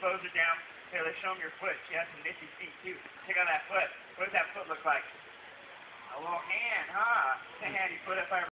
elbows are down. Okay, let's show them your foot. She has some nifty feet, too. Check out that foot. What does that foot look like? A little hand, huh? It's a handy foot if I ever